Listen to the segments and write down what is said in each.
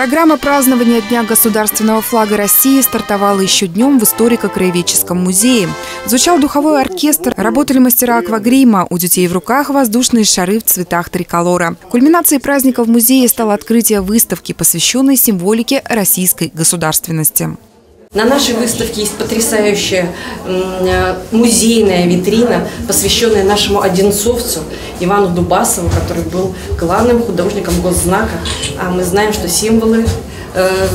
Программа празднования Дня государственного флага России стартовала еще днем в историко-краеведческом музее. Звучал духовой оркестр, работали мастера аквагрима, у детей в руках воздушные шары в цветах триколора. Кульминацией праздника в музее стало открытие выставки, посвященной символике российской государственности. На нашей выставке есть потрясающая э, музейная витрина, посвященная нашему одинцовцу Ивану Дубасову, который был главным художником госзнака. А мы знаем, что символы э,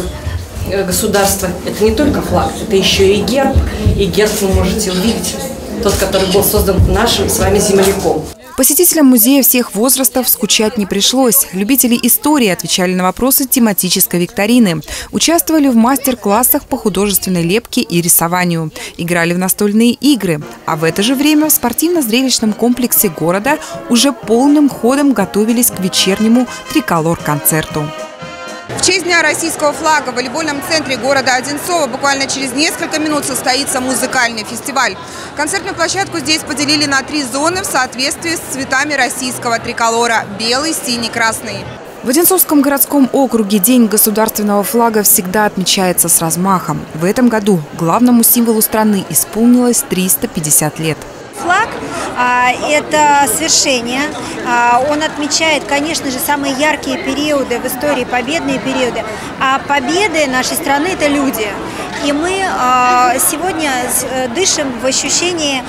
э, государства – это не только флаг, это еще и герб. И герб вы можете увидеть, тот, который был создан нашим с вами земляком. Посетителям музея всех возрастов скучать не пришлось. Любители истории отвечали на вопросы тематической викторины. Участвовали в мастер-классах по художественной лепке и рисованию. Играли в настольные игры. А в это же время в спортивно-зрелищном комплексе города уже полным ходом готовились к вечернему триколор-концерту. В честь Дня российского флага в волейбольном центре города Одинцово буквально через несколько минут состоится музыкальный фестиваль. Концертную площадку здесь поделили на три зоны в соответствии с цветами российского триколора – белый, синий, красный. В Одинцовском городском округе День государственного флага всегда отмечается с размахом. В этом году главному символу страны исполнилось 350 лет. Флаг это свершение. А, он отмечает, конечно же, самые яркие периоды в истории, победные периоды. А победы нашей страны – это люди. И мы а, сегодня э, дышим в ощущении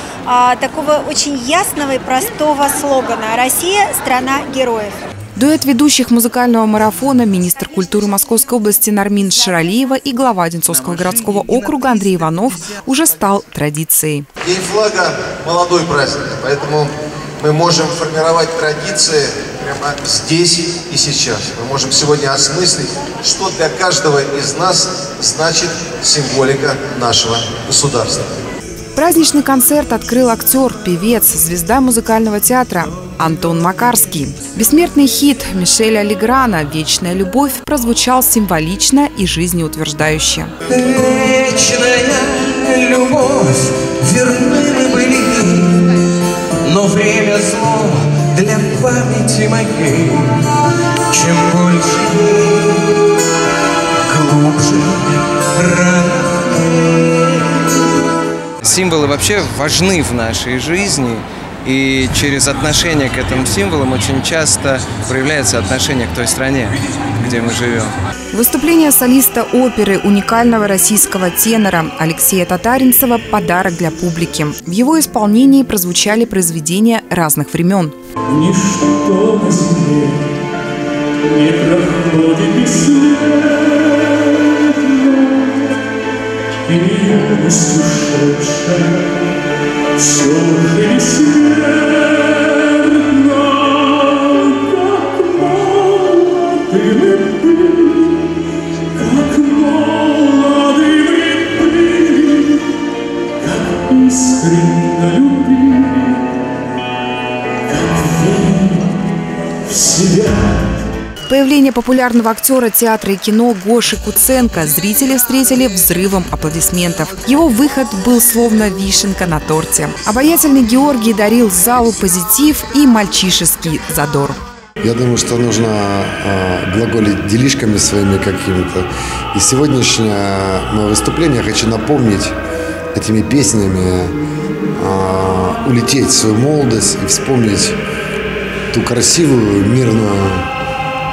такого очень ясного и простого слогана «Россия – страна героев». Дуэт ведущих музыкального марафона министр культуры Московской области Нармин Шаралиева и глава Одинцовского городского округа Андрей Иванов уже стал традицией. День флага – молодой праздник, поэтому мы можем формировать традиции прямо здесь и сейчас. Мы можем сегодня осмыслить, что для каждого из нас значит символика нашего государства. Праздничный концерт открыл актер, певец, звезда музыкального театра Антон Макарский. Бессмертный хит Мишеля Леграна «Вечная любовь» прозвучал символично и жизнеутверждающе. Вечная любовь, верны были, но время зло для памяти моей. Вообще важны в нашей жизни, и через отношение к этим символам очень часто проявляется отношение к той стране, где мы живем. Выступление солиста оперы уникального российского тенора Алексея Татаринцева – подарок для публики. В его исполнении прозвучали произведения разных времен. Ничто на земле не проходит бесследно и юность ушедшая все же бессмертна, как молоды мы как молоды мы как искренне любили, как верили в себя. Появление популярного актера театра и кино Гоши Куценко зрители встретили взрывом аплодисментов. Его выход был словно вишенка на торте. Обаятельный Георгий дарил залу позитив и мальчишеский задор. Я думаю, что нужно э, глаголить делишками своими какими-то. И сегодняшнее мое выступление хочу напомнить этими песнями, э, улететь в свою молодость и вспомнить ту красивую, мирную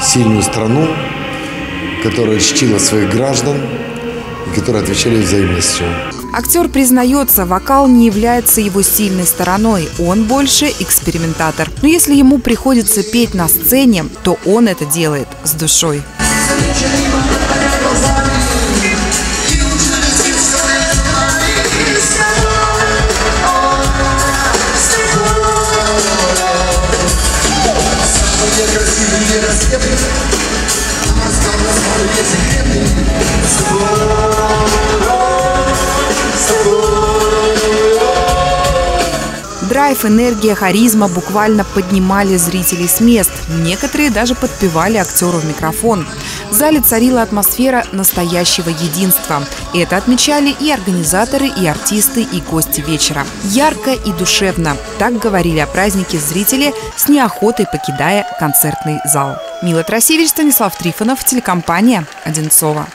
сильную страну, которая чтила своих граждан и которая отвечали взаимностью. Актер признается, вокал не является его сильной стороной, он больше экспериментатор. Но если ему приходится петь на сцене, то он это делает с душой. Gracias. Драйв, энергия, харизма буквально поднимали зрителей с мест. Некоторые даже подпевали актеру в микрофон. В зале царила атмосфера настоящего единства. Это отмечали и организаторы, и артисты, и гости вечера. Ярко и душевно. Так говорили о празднике зрители, с неохотой покидая концертный зал. Мила Трасевич, Станислав Трифонов, телекомпания «Одинцова».